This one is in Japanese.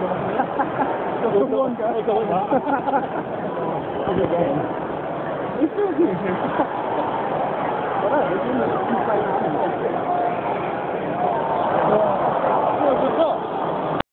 Okay.